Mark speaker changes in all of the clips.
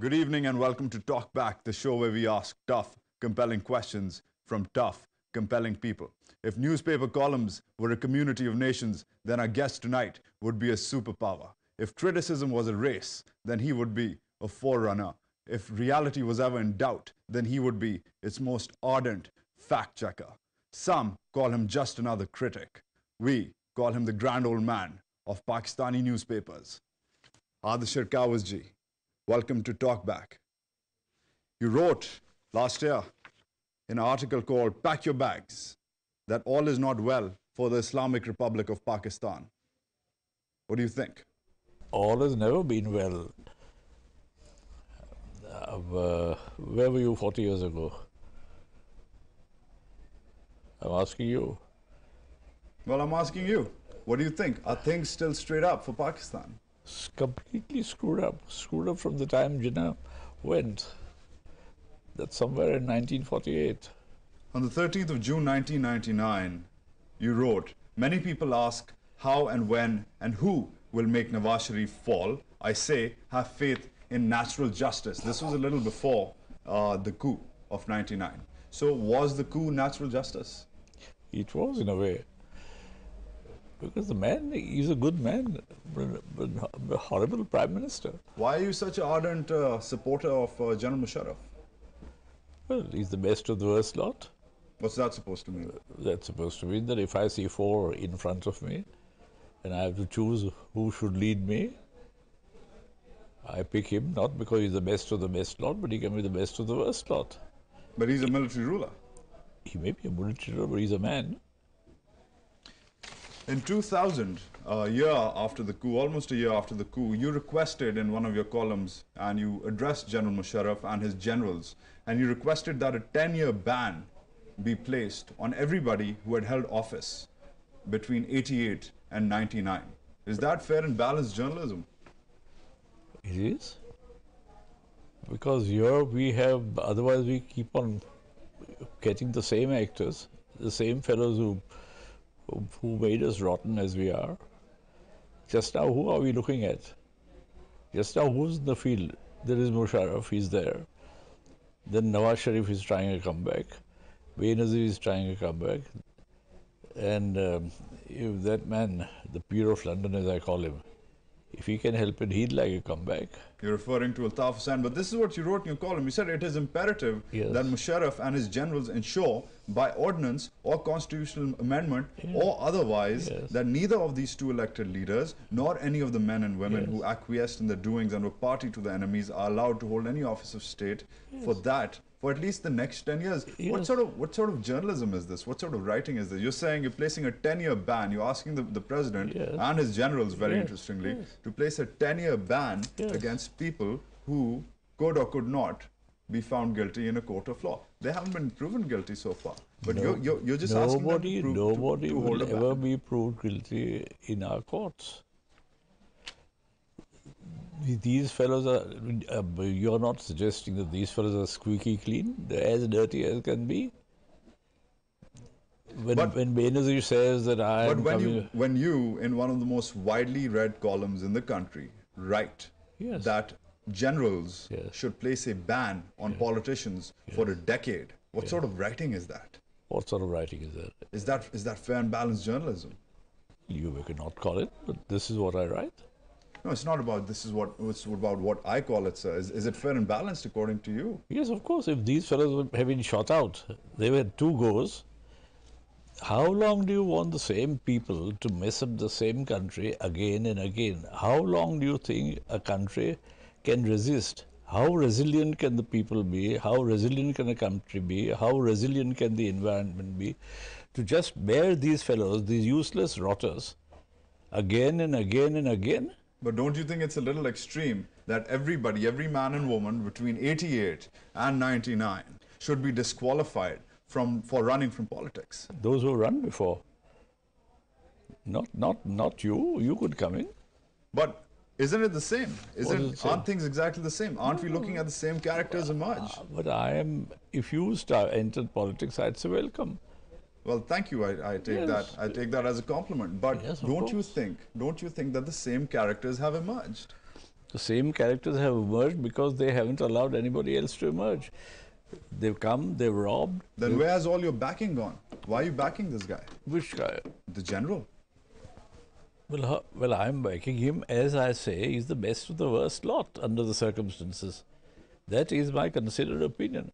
Speaker 1: Good evening and welcome to Talk Back, the show where we ask tough, compelling questions from tough, compelling people. If newspaper columns were a community of nations, then our guest tonight would be a superpower. If criticism was a race, then he would be a forerunner. If reality was ever in doubt, then he would be its most ardent fact checker. Some call him just another critic. We call him the grand old man of Pakistani newspapers. Ardeshir Cowasjee, welcome to Talk Back. You wrote last year in an article called Pack Your Bags that all is not well for the Islamic Republic of Pakistan. What do you think?
Speaker 2: all has never been well. Uh, where were you 40 years ago? I'm asking you.
Speaker 1: Well, I'm asking you, what do you think? Are things still straight up for Pakistan?
Speaker 2: Completely screwed up. Screwed up from the time Jinnah went. That's somewhere in 1948.
Speaker 1: On the 13th of June 1999, you wrote, Many people ask how and when and who will make Nawaz Sharif fall. I say, have faith in natural justice. This was a little before uh, the coup of 99. So was the coup natural justice?
Speaker 2: It was in a way. Because the man, he's a good man, but, a horrible prime minister.
Speaker 1: Why are you such an ardent uh, supporter of uh, General Musharraf?
Speaker 2: Well, he's the best of the worst lot.
Speaker 1: What's that supposed to mean?
Speaker 2: That's supposed to mean that if I see four in front of me and I have to choose who should lead me, I pick him not because he's the best of the best lot, but he can be the best of the worst lot.
Speaker 1: But he's a military ruler.
Speaker 2: He may be a military ruler, but he's a man.
Speaker 1: In 2000, a year after the coup, almost a year after the coup, you requested in one of your columns and you addressed General Musharraf and his generals, and you requested that a 10 year ban be placed on everybody who had held office between 88 and 99. Is that fair and balanced journalism?
Speaker 2: It is. Because here we have, otherwise, we keep on getting the same actors, the same fellows who, who, made us rotten as we are. Just now, who are we looking at? Just now, who's in the field? There is Musharraf, he's there. Then Nawaz Sharif is trying to come back. Benazir is trying to come back. And um, if that man, the peer of London as I call him, if he can help it, he'd like to come back.
Speaker 1: You're referring to Altaf Hussain, but this is what you wrote in your column. You said it is imperative
Speaker 2: Yes.
Speaker 1: that Musharraf and his generals ensure by ordinance or constitutional amendment or otherwise
Speaker 2: Yes.
Speaker 1: that neither of these two elected leaders nor any of the men and women
Speaker 2: Yes.
Speaker 1: who acquiesced in the doings and were party to the enemies are allowed to hold any office of state for that for at least the next 10 years. What sort of what sort of journalism is this? What sort of writing is this? You're saying you're placing a 10-year ban. You're asking the, the president
Speaker 2: Yes.
Speaker 1: and his generals, very
Speaker 2: Yes,
Speaker 1: interestingly, to place a 10-year ban against people who could or could not be found guilty in a court of law. They haven't been proven guilty so far. But
Speaker 2: No-
Speaker 1: you're, you're, you're just asking them
Speaker 2: nobody,
Speaker 1: to prove,
Speaker 2: nobody
Speaker 1: to, hold
Speaker 2: will ever be proved guilty in our courts. These fellows are, uh, you're not suggesting that these fellows are squeaky clean? They're as dirty as can be? When,
Speaker 1: But-
Speaker 2: when Benazir says that I
Speaker 1: But when
Speaker 2: coming,
Speaker 1: you, when you, in one of the most widely read columns in the country, write
Speaker 2: Yes.
Speaker 1: that generals
Speaker 2: Yes.
Speaker 1: should place a ban on politicians for a decade, what sort of writing is that?
Speaker 2: what sort of writing is that?
Speaker 1: Is that is that fair and balanced journalism?
Speaker 2: You may not call it, but this is what I write.
Speaker 1: No, it's not about this is what it's about what I call it, sir. Is, is it fair and balanced according to you?
Speaker 2: Yes, of course. If these fellows have been shot out, they were two goes. How long do you want the same people to mess up the same country again and again? How long do you think a country can resist? How resilient can the people be? How resilient can a country be? How resilient can the environment be? To just bear these fellows, these useless rotters, again and again and again?
Speaker 1: But don't you think it's a little extreme that everybody, every man and woman between 88 and 99 should be disqualified from for running from politics?
Speaker 2: Those who run before. Not, not, not you. You could come in.
Speaker 1: But isn't it the same? Isn't
Speaker 2: is same?
Speaker 1: aren't things exactly the same? Aren't we looking at the same characters emerge?
Speaker 2: Ah, but I am, if you start entered politics, I'd say welcome.
Speaker 1: Well, thank you. I, I take
Speaker 2: Yes.
Speaker 1: that. I take that as a compliment. But
Speaker 2: Yes,
Speaker 1: don't you think? Don't you think that the same characters have emerged?
Speaker 2: The same characters have emerged because they haven't allowed anybody else to emerge. They've come, they've robbed.
Speaker 1: Then where has all your backing gone? Why are you backing this guy?
Speaker 2: Which guy?
Speaker 1: The general.
Speaker 2: Well, ho- well, I'm backing him. As I say, he's the best of the worst lot under the circumstances. That is my considered opinion.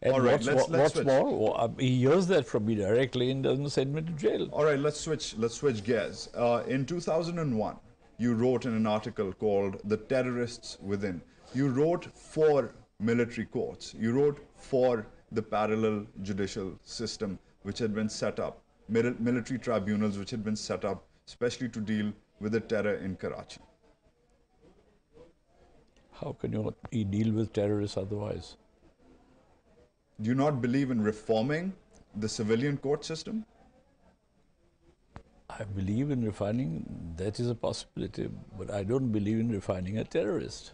Speaker 2: And
Speaker 1: All right,
Speaker 2: what's,
Speaker 1: let's- let's
Speaker 2: what's
Speaker 1: switch.
Speaker 2: more, he hears that from me directly and doesn't send me to jail.
Speaker 1: All right, let's switch. Let's switch gears. Uh, in 2001, you wrote in an article called "The Terrorists Within." You wrote for military courts. You wrote for the parallel judicial system which had been set up, military tribunals which had been set up, especially to deal with the terror in Karachi.
Speaker 2: How can you deal with terrorists otherwise?
Speaker 1: Do you not believe in reforming the civilian court system?
Speaker 2: I believe in refining, that is a possibility, but I don't believe in refining a terrorist.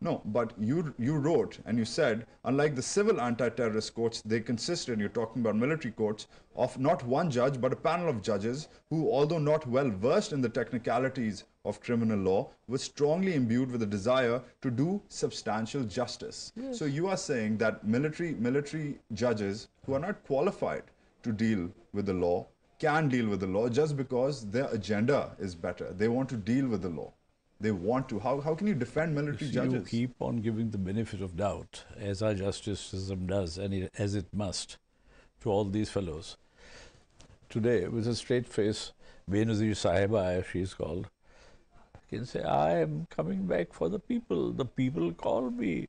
Speaker 1: No, but you you wrote and you said, unlike the civil anti-terrorist courts, they consisted, you're talking about military courts, of not one judge, but a panel of judges who, although not well versed in the technicalities of criminal law, were strongly imbued with a desire to do substantial justice. So you are saying that military military judges who are not qualified to deal with the law can deal with the law just because their agenda is better. They want to deal with the law. They want to. How, how can you defend military
Speaker 2: you
Speaker 1: judges?
Speaker 2: keep on giving the benefit of doubt, as our justice system does, and it, as it must, to all these fellows. Today, with a straight face, Benazir Sahiba, as she is called, can say, I am coming back for the people. The people call me.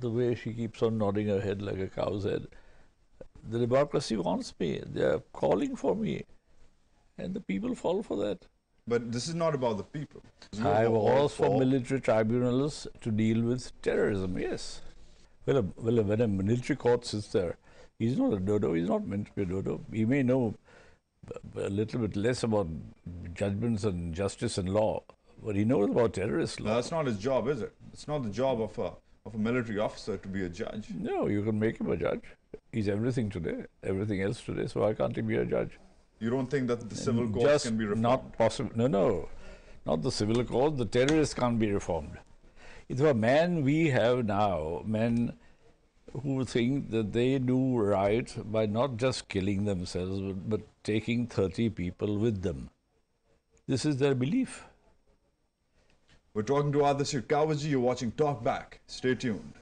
Speaker 2: The way she keeps on nodding her head like a cow's head. The democracy wants me. They are calling for me. And the people fall for that.
Speaker 1: But this is not about the people.
Speaker 2: I
Speaker 1: are all
Speaker 2: was for military tribunals to deal with terrorism, yes. Well, a, well, when a military court sits there, he's not a dodo, he's not meant to be a dodo. He may know a little bit less about judgments and justice and law, but he knows about terrorist
Speaker 1: No, that's not his job, is it? It's not the job of a of a military officer to be a judge.
Speaker 2: No, you can make him a judge. He's everything today, everything else today, so why can't he be a judge?
Speaker 1: You don't think that the civil mm, courts
Speaker 2: Just
Speaker 1: can be reformed?
Speaker 2: not possible. No, no, not the civil court. The terrorists can't be reformed. It's a men we have now, men who think that they do right by not just killing themselves, but, but taking 30 people with them. This is their belief.
Speaker 1: We're talking to Ardeshir Cowasjee. You're watching Talk Back. Stay tuned.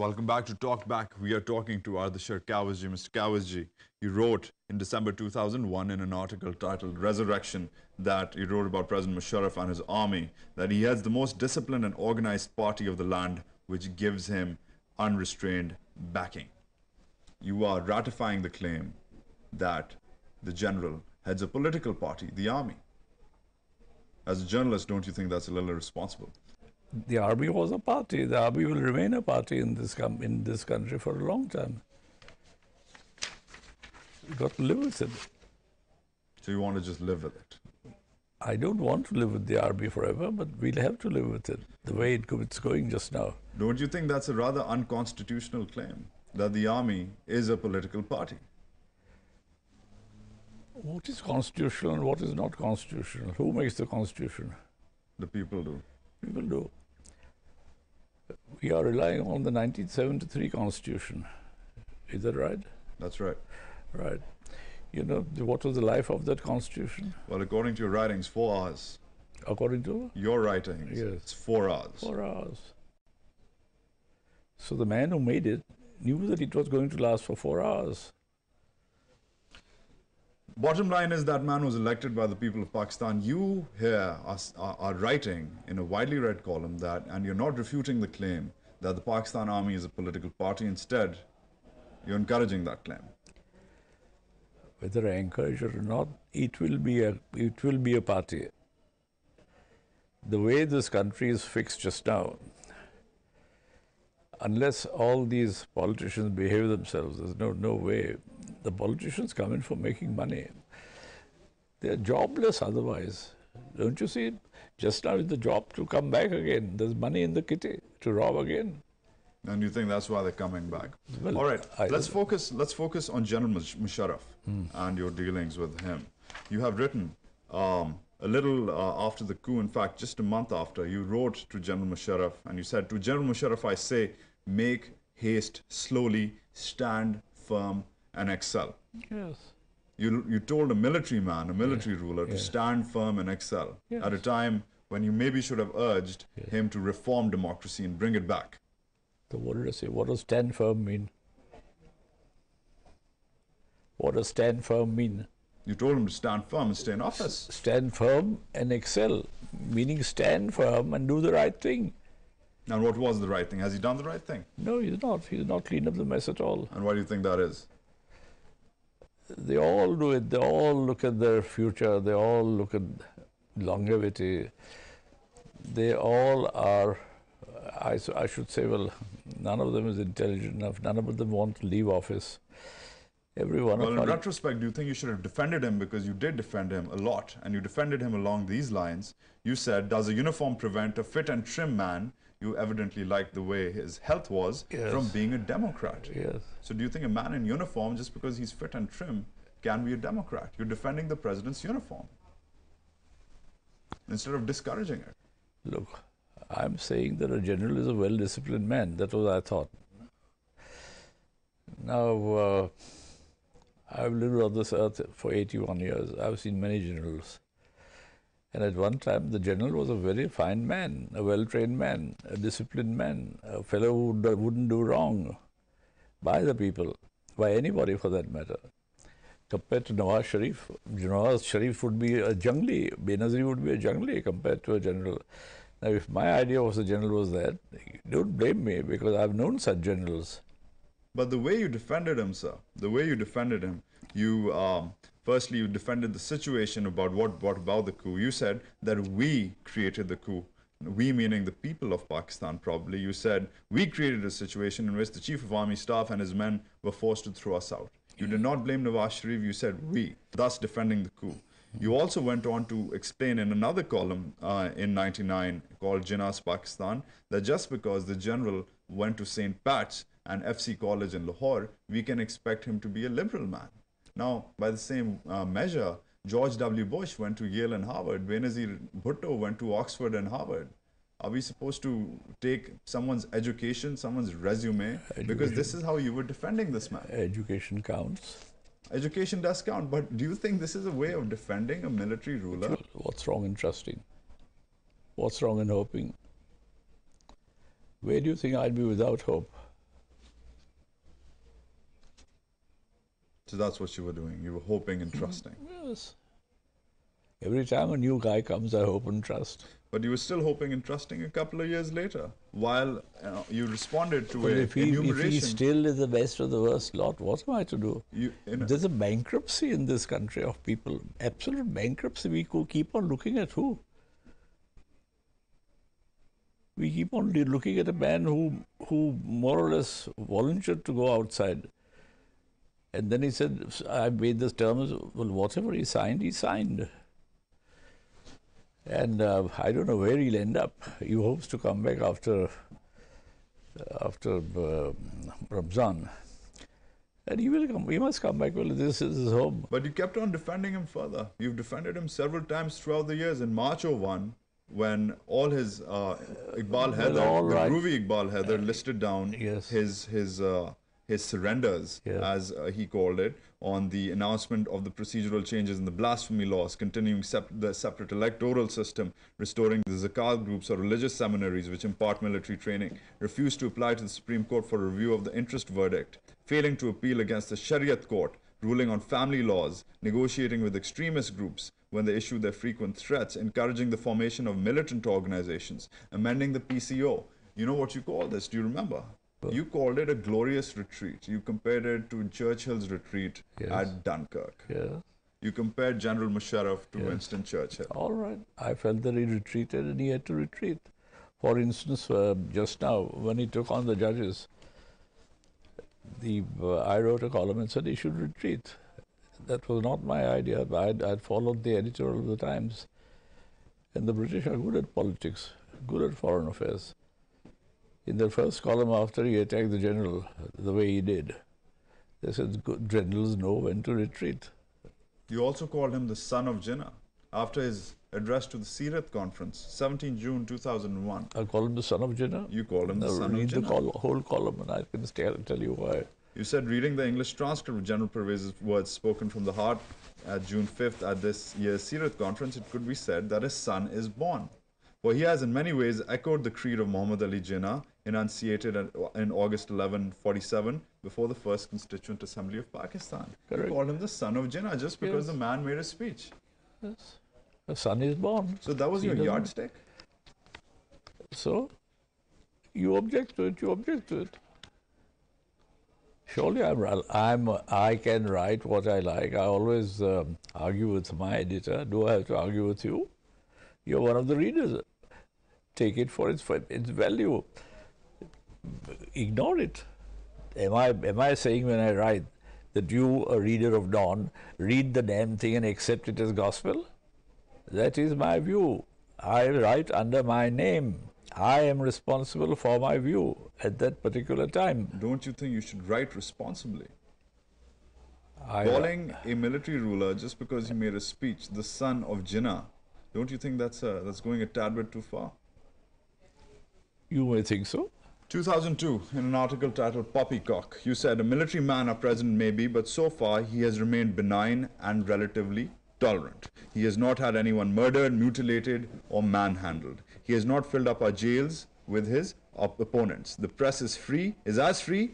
Speaker 1: Welcome back to Talk Back. We are talking to Ardeshir Cowasjee. Mr. Cowasjee, you wrote in December 2001 in an article titled Resurrection that you wrote about President Musharraf and his army that he has the most disciplined and organized party of the land, which gives him unrestrained backing. You are ratifying the claim that the general heads a political party, the army. As a journalist, don't you think that's a little irresponsible?
Speaker 2: The army was a party. The army will remain a party in this, com- in this country for a long time. You've got to live with it.
Speaker 1: So you want to just live with it?
Speaker 2: I don't want to live with the army forever, but we'll have to live with it the way it go- it's going just now.
Speaker 1: Don't you think that's a rather unconstitutional claim that the army is a political party?
Speaker 2: What is constitutional and what is not constitutional? Who makes the constitution?
Speaker 1: The people do.
Speaker 2: People do. We are relying on the 1973 constitution. Is that right?
Speaker 1: That's right.
Speaker 2: Right. You know, what was the life of that constitution?
Speaker 1: Well, according to your writings, four hours.
Speaker 2: According to
Speaker 1: Your writings,
Speaker 2: Yes.
Speaker 1: it's four hours.
Speaker 2: four hours. So the man who made it knew that it was going to last for four hours.
Speaker 1: Bottom line is that man was elected by the people of Pakistan. You here are, are, writing in a widely read column that, and you're not refuting the claim that the Pakistan army is a political party. Instead, you're encouraging that claim.
Speaker 2: Whether I encourage it or not, it will be a it will be a party. The way this country is fixed just now, unless all these politicians behave themselves, there's no no way. The politicians come in for making money. They're jobless otherwise. Don't you see? Just now is the job to come back again. There's money in the kitty to rob again.
Speaker 1: And you think that's why they're coming back?
Speaker 2: Well,
Speaker 1: All right,
Speaker 2: I-
Speaker 1: let's focus. Let's focus on General Mush- Musharraf and your dealings with him. You have written um, a little uh, after the coup. In fact, just a month after, you wrote to General Musharraf and you said, "To General Musharraf, I say, make haste slowly, stand firm, and excel."
Speaker 2: Yes.
Speaker 1: You, you told a military man, a military ruler, to
Speaker 2: yeah.
Speaker 1: stand firm and excel at a time when you maybe should have urged him to reform democracy and bring it back.
Speaker 2: So what did I say? What does stand firm mean? What does stand firm mean?
Speaker 1: You told him to stand firm and stay in office.
Speaker 2: Stand firm and excel, meaning stand firm and do the right thing.
Speaker 1: And what was the right thing? Has he done the right thing?
Speaker 2: No, he's not. He's not cleaned up the mess at all.
Speaker 1: And why do you think that is?
Speaker 2: They all do it. They all look at their future. They all look at longevity. They all are—I should say, well, none of them is intelligent enough. None of them want to leave office. Every one
Speaker 1: Well, in retrospect, do you think you should have defended him because you did defend him a lot and you defended him along these lines? You said, Does a uniform prevent a fit and trim man? You evidently liked the way his health was
Speaker 2: Yes.
Speaker 1: from being a Democrat.
Speaker 2: yes.
Speaker 1: So, do you think a man in uniform, just because he's fit and trim, can be a Democrat? You're defending the president's uniform instead of discouraging it.
Speaker 2: Look, I'm saying that a general is a well disciplined man. That was I thought. Now, uh, I've lived on this earth for 81 years. I've seen many generals. And at one time, the general was a very fine man, a well trained man, a disciplined man, a fellow who wouldn't do wrong by the people, by anybody for that matter. Compared to Nawaz Sharif, Nawaz Sharif would be a jungli, Benazir would be a jungli compared to a general. Now, if my idea was the general was that, don't blame me because I've known such generals.
Speaker 1: But the way you defended him, sir, the way you defended him, you um, firstly you defended the situation about what brought about the coup. You said that we created the coup. We meaning the people of Pakistan, probably. You said we created a situation in which the chief of army staff and his men were forced to throw us out. You did not blame Nawaz Sharif. You said we, thus defending the coup. You also went on to explain in another column uh, in 99 called Jinnah's Pakistan that just because the general went to St. Pat's and FC College in Lahore, we can expect him to be a liberal man. Now, by the same uh, measure, George W. Bush went to Yale and Harvard. Benazir Bhutto went to Oxford and Harvard. Are we supposed to take someone's education, someone's resume? Because this is how you were defending this man.
Speaker 2: Education counts.
Speaker 1: Education does count, but do you think this is a way of defending a military ruler?
Speaker 2: What's wrong in trusting? What's wrong in hoping? Where do you think I'd be without hope?
Speaker 1: So that's what you were doing. You were hoping and trusting.
Speaker 2: Yes. Every time a new guy comes, I hope and trust.
Speaker 1: But you were still hoping and trusting a couple of years later, while uh, you responded to
Speaker 2: But
Speaker 1: a
Speaker 2: if he, if he
Speaker 1: enumeration.
Speaker 2: still is the best of the worst lot, what am I to do?
Speaker 1: you,
Speaker 2: There's a bankruptcy in this country of people, absolute bankruptcy. We keep on looking at who? We keep on looking at a man who, who more or less volunteered to go outside. And then he said, I made this terms, well, whatever he signed, he signed. And uh, I don't know where he'll end up. He hopes to come back after, after uh, Ramzan. And he will come. He must come back. Well, this is his home.
Speaker 1: But you kept on defending him further. You've defended him several times throughout the years. In March 01, when all his uh, Iqbal Haider,
Speaker 2: all
Speaker 1: the groovy Iqbal Haider, listed down
Speaker 2: Yes.
Speaker 1: his his uh, his surrenders,
Speaker 2: Yeah.
Speaker 1: as uh, he called it, on the announcement of the procedural changes in the blasphemy laws, continuing sep- the separate electoral system, restoring the zakat groups or religious seminaries which impart military training, refused to apply to the Supreme Court for review of the interest verdict, failing to appeal against the Shariat court, ruling on family laws, negotiating with extremist groups when they issue their frequent threats, encouraging the formation of militant organizations, amending the PCO. You know what you call this? Do you remember? You called it a glorious retreat. You compared it to Churchill's retreat
Speaker 2: Yes.
Speaker 1: at Dunkirk.
Speaker 2: Yeah.
Speaker 1: You compared General Musharraf to
Speaker 2: Yes.
Speaker 1: Winston Churchill.
Speaker 2: All right. I felt that he retreated and he had to retreat. For instance, uh, just now, when he took on the judges, the uh, I wrote a column and said he should retreat. That was not my idea. I'd, I'd followed the editorial of the Times. And the British are good at politics, good at foreign affairs. In their first column after he attacked the general the way he did, they said generals know when to retreat.
Speaker 1: You also called him the son of Jinnah after his address to the Sirath conference, 17 June 2001.
Speaker 2: I call him the son of Jinnah.
Speaker 1: You called him the son
Speaker 2: read
Speaker 1: of
Speaker 2: the
Speaker 1: Jinnah.
Speaker 2: col- whole column and I can tell, tell you why.
Speaker 1: You said reading the English transcript of General Pervez's words spoken from the heart at June 5th at this year's Sirath conference, it could be said that his son is born. For he has in many ways echoed the creed of Muhammad Ali Jinnah, enunciated in August 1147 before the first Constituent Assembly of Pakistan.
Speaker 2: Correct.
Speaker 1: Called him the son of Jinnah just because
Speaker 2: Yes.
Speaker 1: the man made a speech.
Speaker 2: Yes. A son is born.
Speaker 1: So that was
Speaker 2: He
Speaker 1: your yardstick?
Speaker 2: So, you object to it, you object to it. Surely I'm, I'm, I can write what I like. I always um, argue with my editor. Do I have to argue with you? You're one of the readers. Take it for its, for its value. Ignore it. Am I, am I saying when I write that you, a reader of Dawn, read the damn thing and accept it as gospel? That is my view. I write under my name. I am responsible for my view at that particular time.
Speaker 1: Don't you think you should write responsibly?
Speaker 2: I,
Speaker 1: Calling a military ruler just because he made a speech the son of Jinnah, don't you think that's uh, that's going a tad bit too far?
Speaker 2: You may think so.
Speaker 1: 2002, in an article titled Poppycock, you said a military man our president may be, but so far he has remained benign and relatively tolerant. He has not had anyone murdered, mutilated, or manhandled. He has not filled up our jails with his op- opponents. The press is free, is as free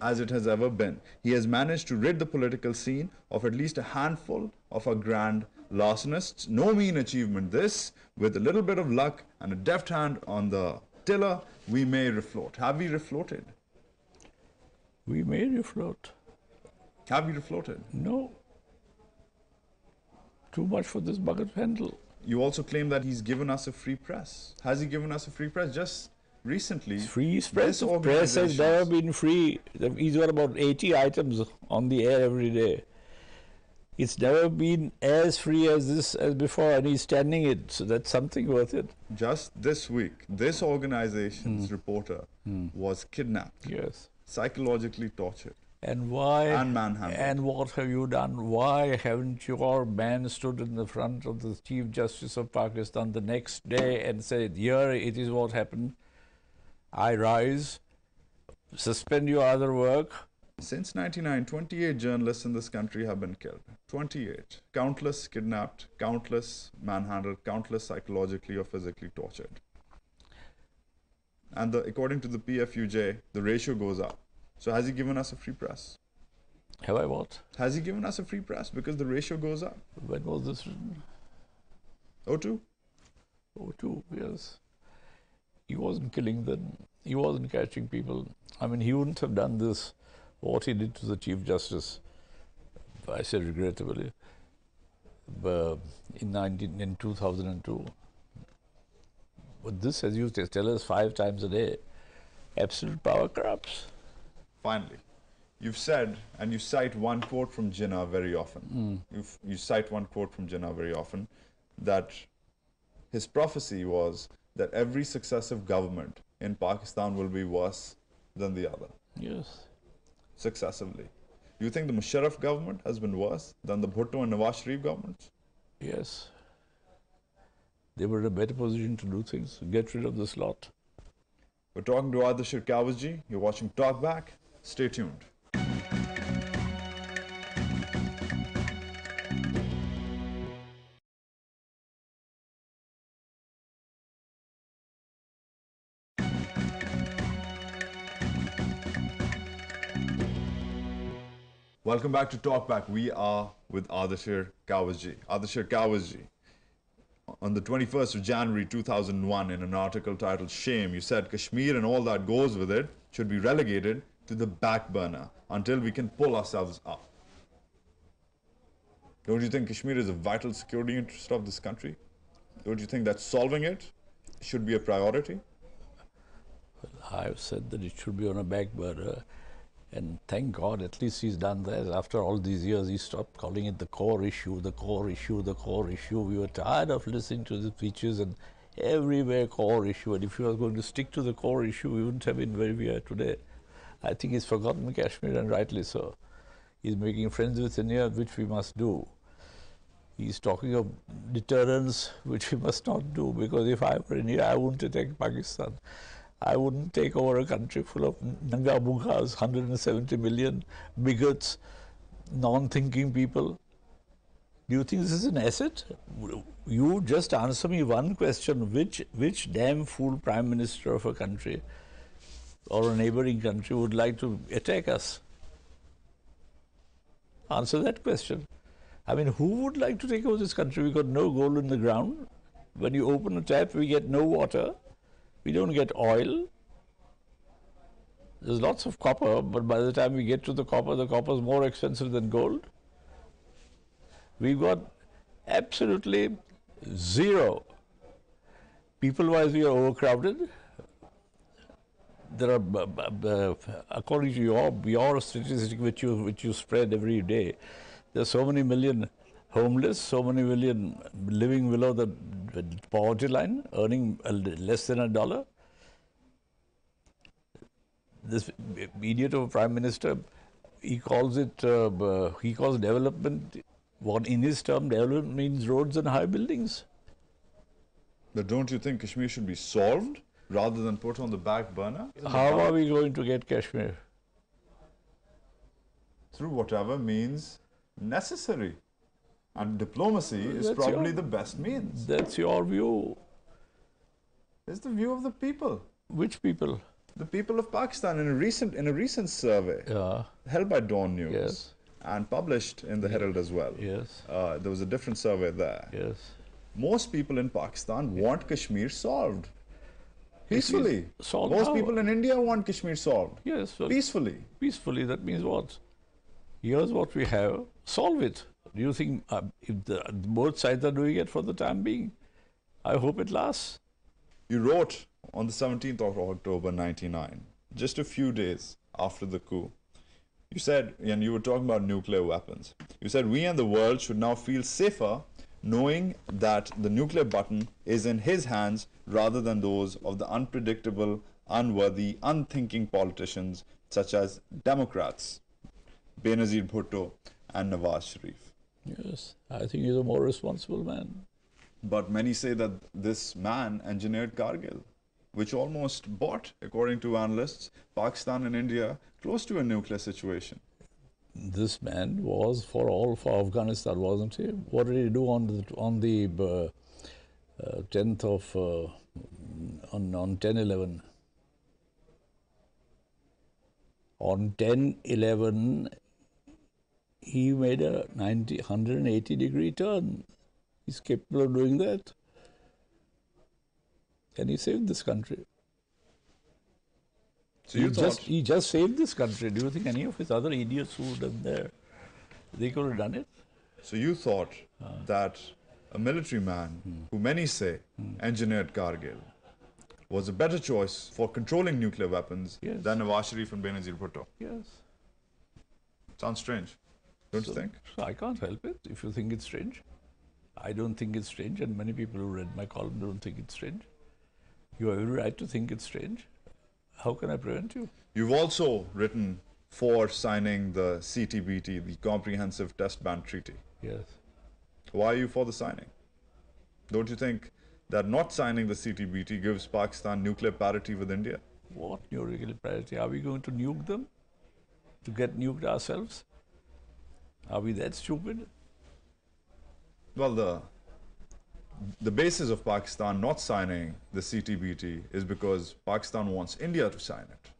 Speaker 1: as it has ever been. He has managed to rid the political scene of at least a handful of our grand larcenists. No mean achievement this. With a little bit of luck and a deft hand on the tiller, we may refloat. Have we refloated?
Speaker 2: We may refloat.
Speaker 1: Have we refloated?
Speaker 2: No. Too much for this bucket handle.
Speaker 1: You also claim that he's given us a free press. Has he given us a free press? Just recently,
Speaker 2: Free press, press has never been free. He's got about 80 items on the air every day. It's never been as free as this as before, and he's standing it. So that's something worth it.
Speaker 1: just this week, this organization's
Speaker 2: Hmm.
Speaker 1: reporter was kidnapped,
Speaker 2: Yes.
Speaker 1: psychologically tortured.
Speaker 2: And why?
Speaker 1: And manhandled.
Speaker 2: And what have you done? Why haven't your man stood in the front of the Chief Justice of Pakistan the next day and said, "Here it is what happened. I rise, suspend your other work."
Speaker 1: Since 99, 28 journalists in this country have been killed. 28. Countless kidnapped, countless manhandled, countless psychologically or physically tortured. And the, according to the PFUJ, the ratio goes up. So has he given us a free press?
Speaker 2: Have I what?
Speaker 1: Has he given us a free press? Because the ratio goes up.
Speaker 2: When was this written?
Speaker 1: Oh, two.
Speaker 2: Oh, two yes. He wasn't killing them. He wasn't catching people. I mean, he wouldn't have done this, what he did to the Chief Justice. I say regrettably. Uh, in 19, in 2002. But this, as you tell us five times a day, absolute power corrupts.
Speaker 1: Finally, you've said, and you cite one quote from Jinnah very often. Hmm. You've, you cite one quote from Jinnah very often that his prophecy was that every successive government in Pakistan will be worse than the other,
Speaker 2: Yes.
Speaker 1: Successively. Do you think the Musharraf government has been worse than the Bhutto and Nawaz Sharif governments?
Speaker 2: Yes. They were in a better position to do things, get rid of this lot.
Speaker 1: We're talking to Ardeshir Cowasjee. You're watching Talk Back. Stay tuned. Welcome back to Talk Back. We are with Ardeshir Cowasjee. Ardeshir Cowasjee, on the 21st of January 2001, in an article titled Shame, you said Kashmir and all that goes with it should be relegated to the back burner until we can pull ourselves up. Don't you think Kashmir is a vital security interest of this country? Don't you think that solving it should be a priority?
Speaker 2: I've said that it should be on a back burner. And thank God, at least he's done that. After all these years, he stopped calling it the core issue, the core issue, the core issue. We were tired of listening to the speeches and everywhere core issue. And if he was going to stick to the core issue, we wouldn't have been where we are today. I think he's forgotten Kashmir, and rightly so. He's making friends with India, which we must do. He's talking of deterrence, which we must not do, because if I were India, I wouldn't attack Pakistan. I wouldn't take over a country full of Nanga Mughas, 170 million bigots, non-thinking people. Do you think this is an asset? You just answer me one question. Which, which damn fool prime minister of a country or a neighboring country would like to attack us? Answer that question. I mean, who would like to take over this country? We've got no gold in the ground. When you open a tap, we get no water. We don't get oil. There's lots of copper, but by the time we get to the copper, the copper is more expensive than gold. We've got absolutely zero. People-wise, we are overcrowded. There are, according to your your statistic, which you which you spread every day, there are so many million homeless, so many million living below the poverty line, earning less than a dollar. This idiot of a prime minister, he calls it, uh, he calls development, what in his term, development means roads and high buildings.
Speaker 1: But don't you think Kashmir should be solved rather than put on the back burner?
Speaker 2: How are we going to get Kashmir?
Speaker 1: Through whatever means necessary. And diplomacy is That's probably your, the best means.
Speaker 2: That's your view.
Speaker 1: It's the view of the people.
Speaker 2: Which people?
Speaker 1: The people of Pakistan in a recent in a recent survey
Speaker 2: yeah.
Speaker 1: held by Dawn News
Speaker 2: yes.
Speaker 1: and published in the Herald as well.
Speaker 2: Yes.
Speaker 1: Uh, there was a different survey there.
Speaker 2: Yes.
Speaker 1: Most people in Pakistan want Kashmir solved. Peacefully.
Speaker 2: Solved
Speaker 1: Most
Speaker 2: how?
Speaker 1: people in India want Kashmir solved.
Speaker 2: Yes.
Speaker 1: Well, peacefully.
Speaker 2: Peacefully, that means what? Here's what we have, solve it. Do you think uh, if the, both sides are doing it for the time being, I hope it lasts.
Speaker 1: You wrote on the 17th of October 99, just a few days after the coup, you said, and you were talking about nuclear weapons, you said, we and the world should now feel safer knowing that the nuclear button is in his hands rather than those of the unpredictable, unworthy, unthinking politicians such as Democrats, Benazir Bhutto, and Nawaz Sharif.
Speaker 2: Yes, I think he's a more responsible man.
Speaker 1: But many say that this man engineered Kargil, which almost brought, according to analysts, Pakistan and India close to a nuclear situation.
Speaker 2: This man was for all for Afghanistan, wasn't he? What did he do on the on the uh, tenth uh, of uh, on on ten eleven? On 10 11, he made a 90, 180 degree turn. He's capable of doing that. And he saved this country.
Speaker 1: So you
Speaker 2: he
Speaker 1: thought
Speaker 2: just he just saved this country. Do you think any of his other idiots who would have there, they could have done it?
Speaker 1: So you thought uh, that a military man, hmm. who many say hmm. engineered Kargil, was a better choice for controlling nuclear weapons
Speaker 2: yes.
Speaker 1: than Nawaz Sharif and Benazir Bhutto.
Speaker 2: Yes.
Speaker 1: Sounds strange. Don't
Speaker 2: so,
Speaker 1: you think?
Speaker 2: So I can't help it if you think it's strange. I don't think it's strange, and many people who read my column don't think it's strange. You have every right to think it's strange. How can I prevent you?
Speaker 1: You've also written for signing the CTBT, the Comprehensive Test Ban Treaty.
Speaker 2: Yes.
Speaker 1: Why are you for the signing? Don't you think that not signing the CTBT gives Pakistan nuclear parity with India?
Speaker 2: What nuclear parity? Are we going to nuke them? To get nuked ourselves? Are we that stupid?
Speaker 1: Well, the the basis of Pakistan not signing the CTBT is because Pakistan wants India to sign it.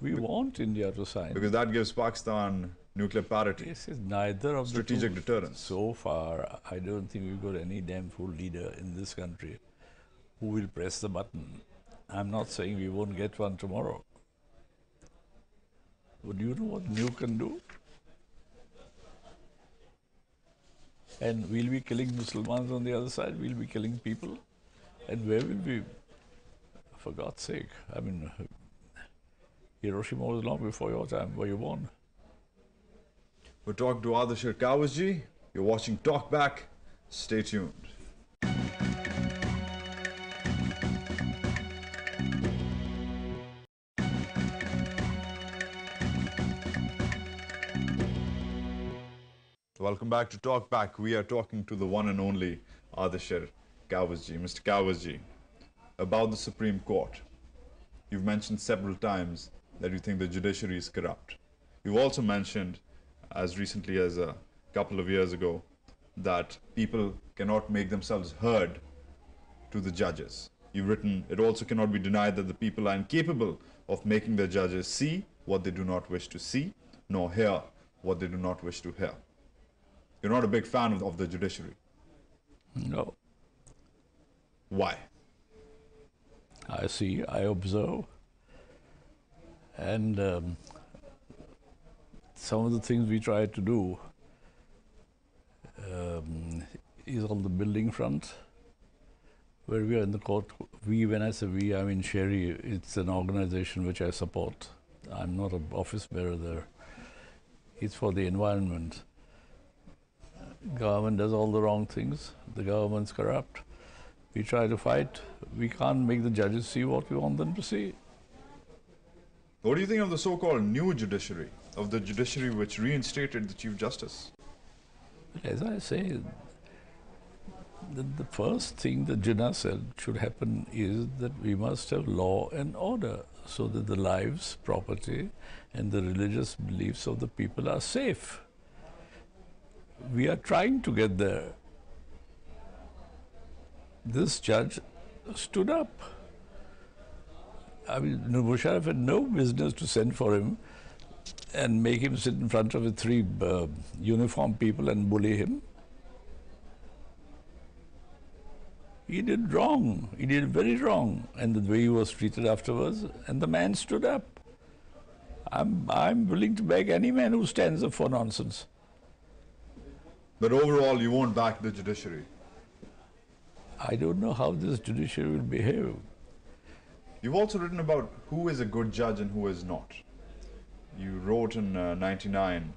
Speaker 2: We Be want India to sign it.
Speaker 1: because that gives Pakistan nuclear parity.
Speaker 2: This is neither of
Speaker 1: strategic
Speaker 2: the
Speaker 1: deterrence.
Speaker 2: So far, I don't think we've got any damn fool leader in this country who will press the button. I'm not saying we won't get one tomorrow. But do you know what new can do? And we'll be killing Muslims on the other side, we'll be killing people. And where will we, for God's sake, I mean, Hiroshima was long before your time. Were you born?
Speaker 1: We're talking to Ardeshir Cowasjee. You're watching Talk Back. Stay tuned. Welcome back to Talk Back. We are talking to the one and only Ardeshir Cowasjee. Mr. Cowasjee, about the Supreme Court. You've mentioned several times that you think the judiciary is corrupt. You've also mentioned, as recently as a couple of years ago, that people cannot make themselves heard to the judges. You've written, it also cannot be denied that the people are incapable of making the judges see what they do not wish to see, nor hear what they do not wish to hear. You're not a big fan of, of the judiciary.
Speaker 2: No.
Speaker 1: Why?
Speaker 2: I see, I observe. And um, some of the things we try to do um, is on the building front, where we are in the court. We, when I say we, I mean Shehri, it's an organization which I support. I'm not an office bearer there. It's for the environment. Government does all the wrong things. The government's corrupt. We try to fight. We can't make the judges see what we want them to see.
Speaker 1: What do you think of the so called new judiciary, of the judiciary which reinstated the Chief Justice?
Speaker 2: As I say, the, the first thing that Jinnah said should happen is that we must have law and order so that the lives, property, and the religious beliefs of the people are safe. We are trying to get there. This judge stood up. I mean, Musharraf had no business to send for him and make him sit in front of three uh, uniformed people and bully him. He did wrong. He did very wrong. And the way he was treated afterwards, and the man stood up. I'm, I'm willing to beg any man who stands up for nonsense.
Speaker 1: But overall, you won't back the judiciary.
Speaker 2: I don't know how this judiciary will behave.
Speaker 1: You've also written about who is a good judge and who is not. You wrote in uh, 99,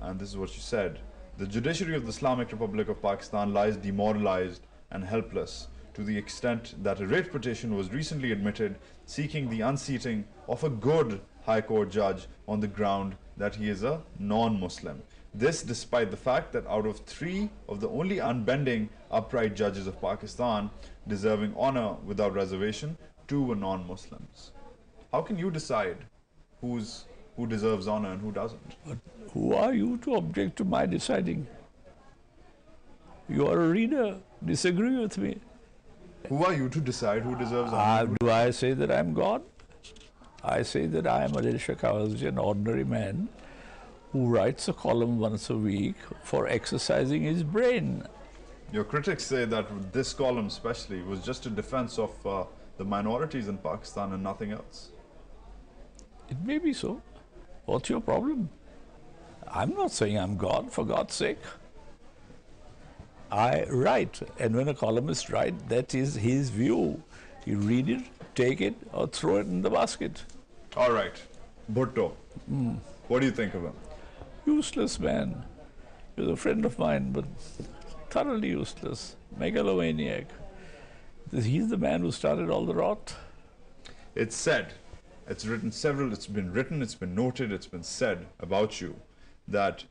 Speaker 1: and this is what you said The judiciary of the Islamic Republic of Pakistan lies demoralized and helpless to the extent that a writ petition was recently admitted seeking the unseating of a good High Court judge on the ground that he is a non Muslim. This despite the fact that out of three of the only unbending, upright judges of Pakistan deserving honor without reservation, two were non Muslims. How can you decide who's, who deserves honor and who doesn't?
Speaker 2: But who are you to object to my deciding? You are a reader. Disagree with me.
Speaker 1: Who are you to decide who deserves honor?
Speaker 2: Uh, do I say that I'm God? I say that I am Ardeshir Cowasjee, an ordinary man who writes a column once a week for exercising his brain.
Speaker 1: Your critics say that this column, especially, was just a defense of uh, the minorities in Pakistan and nothing else.
Speaker 2: It may be so. What's your problem? I'm not saying I'm God, for God's sake. I write, and when a columnist writes, that is his view. You read it, take it, or throw it in the basket.
Speaker 1: All right, Bhutto. What do you think of him?
Speaker 2: Useless man. He was a friend of mine, but thoroughly useless. Megalomaniac. He's the man who started all the rot.
Speaker 1: It's said, it's written several, it's been written, it's been noted, it's been said about you that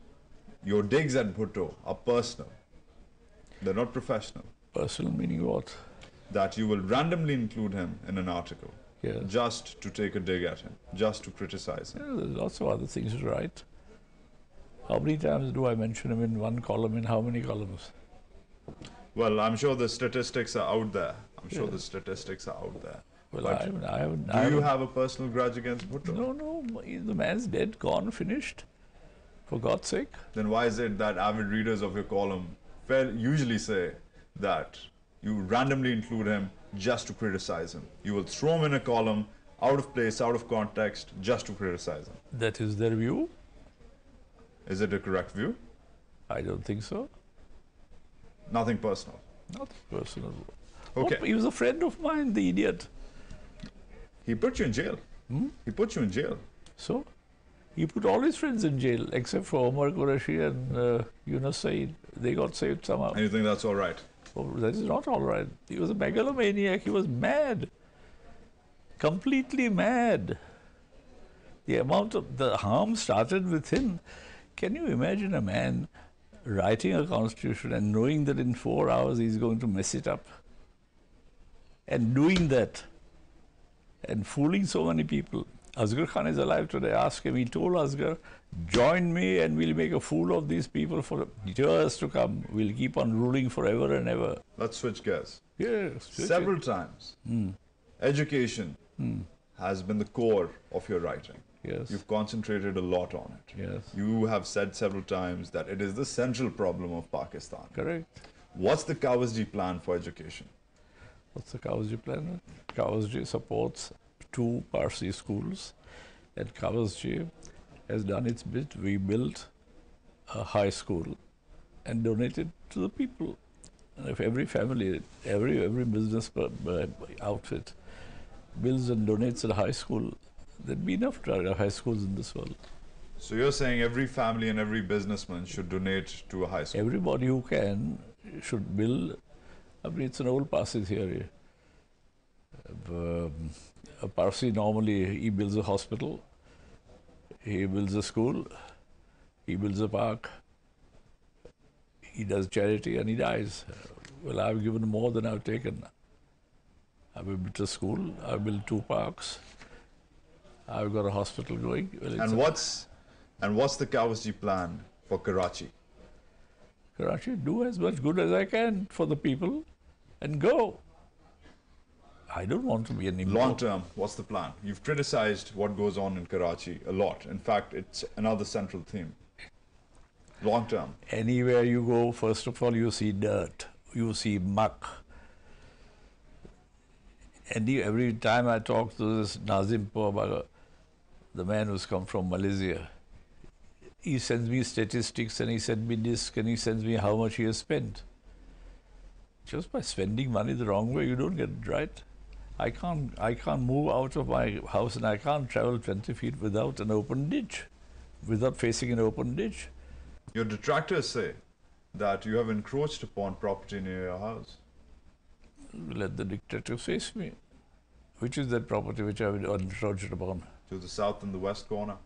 Speaker 1: your digs at Bhutto are personal. They're not professional.
Speaker 2: Personal meaning what?
Speaker 1: That you will randomly include him in an article
Speaker 2: Yes.
Speaker 1: just to take a dig at him, just to criticize him.
Speaker 2: Yeah, there's lots of other things to write. How many times do I mention him in one column? In how many columns?
Speaker 1: Well, I'm sure the statistics are out there. I'm sure
Speaker 2: Yeah.
Speaker 1: the statistics are out there.
Speaker 2: Well, I haven't. I haven't.
Speaker 1: Do
Speaker 2: I
Speaker 1: you
Speaker 2: haven't-
Speaker 1: have a personal grudge against Bhutto?
Speaker 2: No, no. The man's dead, gone, finished. For God's sake.
Speaker 1: Then why is it that avid readers of your column usually say that you randomly include him just to criticize him? You will throw him in a column out of place, out of context, just to criticize him.
Speaker 2: That is their view.
Speaker 1: Is it a correct view?
Speaker 2: I don't think so.
Speaker 1: Nothing personal.
Speaker 2: Nothing personal.
Speaker 1: Okay.
Speaker 2: What- he was a friend of mine, the idiot.
Speaker 1: He put you in jail.
Speaker 2: Hmm?
Speaker 1: He put you in jail.
Speaker 2: So he put all his friends in jail except for Omar Kureishi and uh, Yunus Said. They got saved somehow.
Speaker 1: And you think that's all right?
Speaker 2: Oh, that is not all right. He was a megalomaniac. He was mad. Completely mad. The amount of the harm started with him. Can you imagine a man writing a constitution and knowing that in four hours he's going to mess it up? And doing that and fooling so many people. Asghar Khan is alive today. Ask him. He told Asghar, join me and we'll make a fool of these people for years to come. We'll keep on ruling forever and ever.
Speaker 1: Let's switch gears.
Speaker 2: Yes.
Speaker 1: Several times, hmm. education hmm. has been the core of your writing.
Speaker 2: Yes.
Speaker 1: You've concentrated a lot on it.
Speaker 2: Yes.
Speaker 1: You have said several times that it is the central problem of Pakistan.
Speaker 2: Correct.
Speaker 1: What's the Cowasjee plan for education?
Speaker 2: What's the Cowasjee plan? Cowasjee supports two Parsi schools, and Cowasjee has done its bit. We built a high school and donated to the people. And if every family, every every business outfit builds and donates a high school, there'd be enough high schools in this world.
Speaker 1: So you're saying every family and every businessman should donate to a high school.
Speaker 2: Everybody who can should build. I mean, it's an old Parsi theory. Um, a Parsi normally he builds a hospital, he builds a school, he builds a park, he does charity, and he dies. Well, I've given more than I've taken. I've built a school, I've built two parks, Uh, I've got a hospital going. Well,
Speaker 1: And what's and what's the Cowasjee plan for Karachi?
Speaker 2: Karachi, do as much good as I can for the people and go. I don't want to be an.
Speaker 1: Long term, what's the plan? You've criticized what goes on in Karachi a lot. In fact, it's another central theme. Long term.
Speaker 2: Anywhere you go, first of all, you see dirt, you see muck. And every time I talk to this Nazim Poabaga, the man who's come from Malaysia, he sends me statistics and he sends me this and he sends me how much he has spent. Just by spending money the wrong way, you don't get it right. I can't, I can't move out of my house and I can't travel 20 feet without an open ditch, without facing an open ditch.
Speaker 1: Your detractors say that you have encroached upon property near your house.
Speaker 2: let the dictator face me. Which is that property which I've encroached upon?
Speaker 1: To the south and the west corner.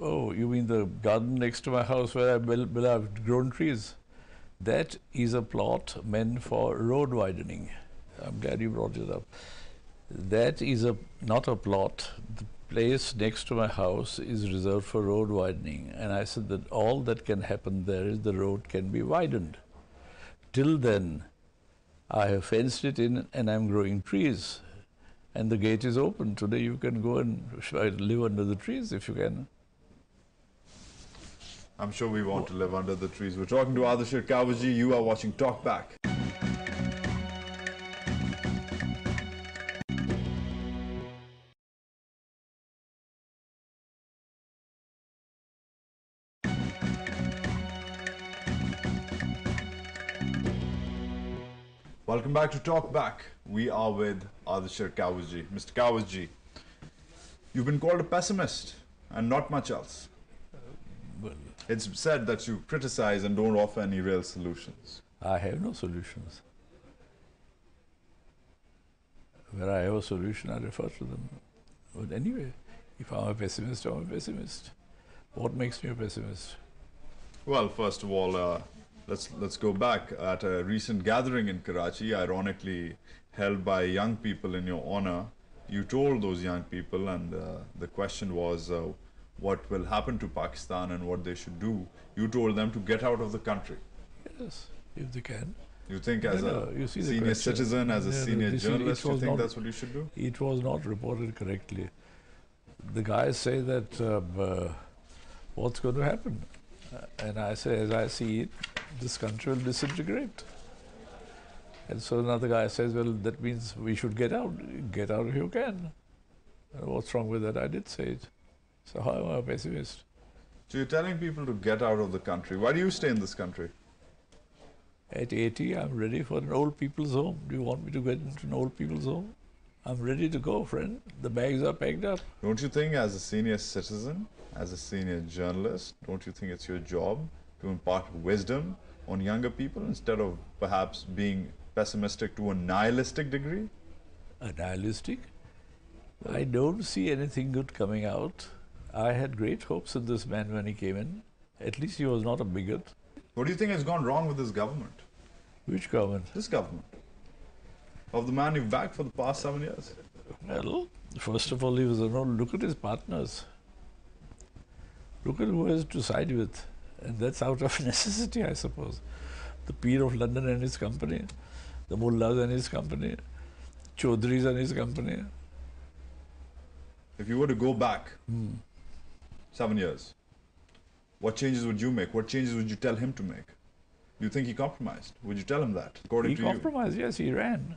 Speaker 2: Oh, you mean the garden next to my house where I I've grown trees? That is a plot meant for road widening. I'm glad you brought it up. That is a not a plot. The place next to my house is reserved for road widening, and I said that all that can happen there is the road can be widened. Till then, I have fenced it in and I'm growing trees. And the gate is open. Today you can go and live under the trees if you can.
Speaker 1: I'm sure we want to live under the trees. We're talking to Ardeshir Cowasjee. You are watching Talk Back. Back to Talk Back. We are with Ardeshir Cowasjee. Mr. Cowasjee, you've been called a pessimist and not much else. It's said that you criticize and don't offer any real solutions.
Speaker 2: I have no solutions. Where I have a solution, I refer to them. But anyway, if I'm a pessimist, I'm a pessimist. What makes me a pessimist?
Speaker 1: Well, first of all, uh, let's let's go back at a recent gathering in Karachi, ironically held by young people in your honor. You told those young people, and uh, the question was, uh, what will happen to Pakistan and what they should do. You told them to get out of the country.
Speaker 2: Yes, if they can.
Speaker 1: You think, as
Speaker 2: No,
Speaker 1: a
Speaker 2: no, you see
Speaker 1: senior citizen, as a
Speaker 2: Yeah,
Speaker 1: senior
Speaker 2: it
Speaker 1: journalist, you think
Speaker 2: not-
Speaker 1: that's what you should do?
Speaker 2: It was not reported correctly. The guys say that uh, uh, what's going to happen? Uh, and I say, as I see it, this country will disintegrate. And so another guy says, well, that means we should get out. Get out if you can. Uh, what's wrong with that? I did say it. So how am I a pessimist?
Speaker 1: So you're telling people to get out of the country. Why do you stay in this country?
Speaker 2: At 80, I'm ready for an old people's home. Do you want me to get into an old people's home? I'm ready to go, friend. The bags are packed up.
Speaker 1: Don't you think, as a senior citizen, as a senior journalist, don't you think it's your job to impart wisdom on younger people instead of perhaps being pessimistic to a nihilistic degree?
Speaker 2: A nihilistic? I don't see anything good coming out. I had great hopes in this man when he came in. At least he was not a bigot.
Speaker 1: What do you think has gone wrong with this government?
Speaker 2: Which government?
Speaker 1: This government. Of the man you've backed for the past seven years.
Speaker 2: Well, first of all, he was alone. Look at his partners. Look at who he has to side with. And that's out of necessity, I suppose. The Peer of London and his company, the Mullahs and his company, Chaudhrys and his company.
Speaker 1: If you were to go back hmm. seven years, what changes would you make? What changes would you tell him to make? Do you think he compromised? Would you tell him that, according
Speaker 2: He
Speaker 1: to
Speaker 2: compromised, yes, he ran.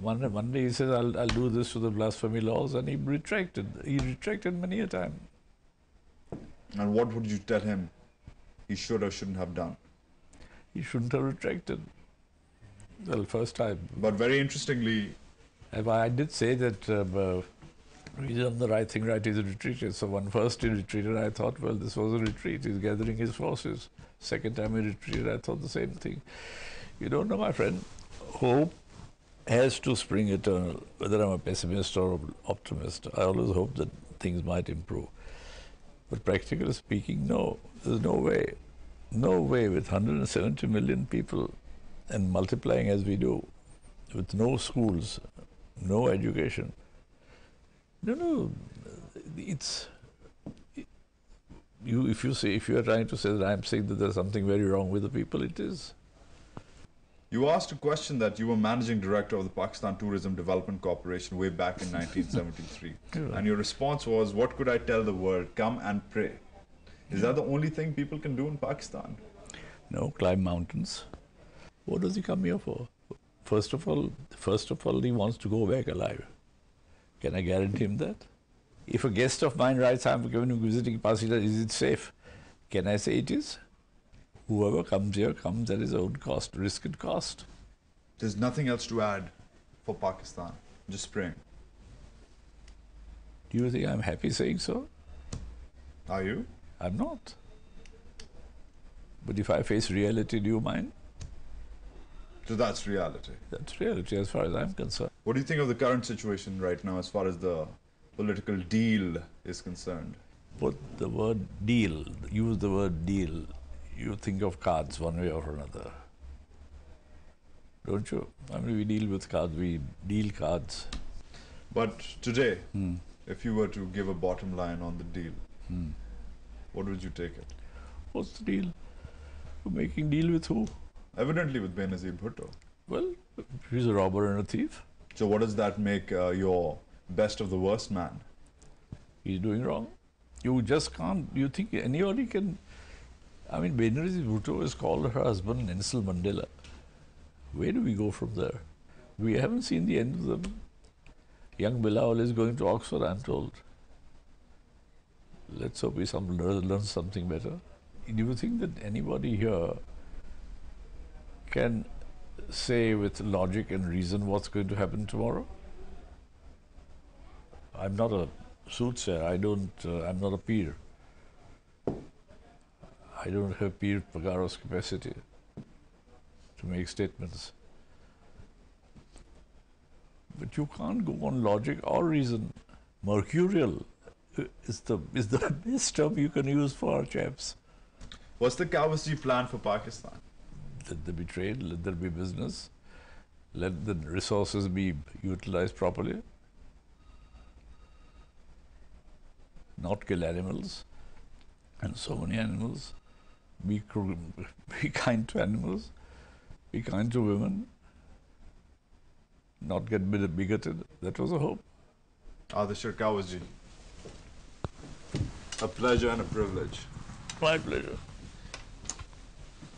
Speaker 2: One, one day he said, I'll, I'll do this to the blasphemy laws, and he retracted. He retracted many a time.
Speaker 1: And what would you tell him he should or shouldn't have done?
Speaker 2: He shouldn't have retracted. Well, first time.
Speaker 1: But very interestingly,
Speaker 2: I, did say that um, uh, he's done the right thing, right? He's retreated. So when first he retreated, I thought, well, this was a retreat. He's gathering his forces. Second time he retreated, I thought the same thing. You don't know, my friend. Hope has to spring eternal. Whether I'm a pessimist or an optimist, I always hope that things might improve. But practically speaking, no. There's no way. No way with 170 million people and multiplying as we do, with no schools, no education. No, no, it's you. If you say if you are trying to say that I'm saying that there's something very wrong with the people, it is.
Speaker 1: You asked a question that you were managing director of the Pakistan Tourism Development Corporation way back in 1973. And your response was, What could I tell the world? Come and pray. Is that the only thing people can do in Pakistan?
Speaker 2: No, climb mountains. What does he come here for? First of all, first of all, he wants to go back alive. Can I guarantee him that? If a guest of mine writes, I'm going to visiting Pasida, is it safe? Can I say it is? Whoever comes here comes at his own cost, risk and cost.
Speaker 1: There's nothing else to add for Pakistan. Just praying.
Speaker 2: Do you think I'm happy saying so?
Speaker 1: Are you?
Speaker 2: I'm not. But if I face reality, do you mind?
Speaker 1: So that's reality.
Speaker 2: That's reality as far as I'm concerned.
Speaker 1: What do you think of the current situation right now as far as the political deal is concerned?
Speaker 2: Put the word deal, use the word deal, you think of cards one way or another. Don't you? I mean, we deal with cards, we deal cards.
Speaker 1: But today,
Speaker 2: Hmm.
Speaker 1: if you were to give a bottom line on the deal,
Speaker 2: Hmm.
Speaker 1: what would you take it?
Speaker 2: What's the deal? You're making deal with who?
Speaker 1: Evidently with Benazir Bhutto.
Speaker 2: Well, he's a robber and a thief.
Speaker 1: So what does that make uh, your best of the worst man?
Speaker 2: He's doing wrong. You just can't. You think anybody can? I mean, Benazir Bhutto is called her husband Nelson Mandela. Where do we go from there? We haven't seen the end of them. Young Bilawal is going to Oxford, I'm told. Let's hope we some learn, learn something better. Do you think that anybody here can say with logic and reason what's going to happen tomorrow? I'm not a soothsayer. I don't. Uh, I'm not a peer. I don't have peer Pagaro's capacity to make statements. But you can't go on logic or reason. Mercurial is the is the best term you can use for our chaps.
Speaker 1: What's the Cowasjee plan for Pakistan?
Speaker 2: Let there be trade. Let there be business. Let the resources be utilized properly. Not kill animals, and so many animals. Be be kind to animals. Be kind to women. Not get bit- bigoted. That was a hope.
Speaker 1: Ah, Ardeshir Cowasjee. A pleasure and a privilege.
Speaker 2: My pleasure.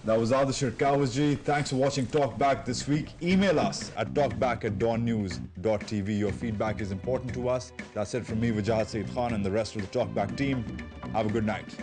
Speaker 1: That was Ardeshir Cowasjee. Thanks for watching Talkback this week. Email us at talkback at dawnnews.tv. Your feedback is important to us. That's it from me, Wajahat Saeed Khan, and the rest of the Talkback team. Have a good night.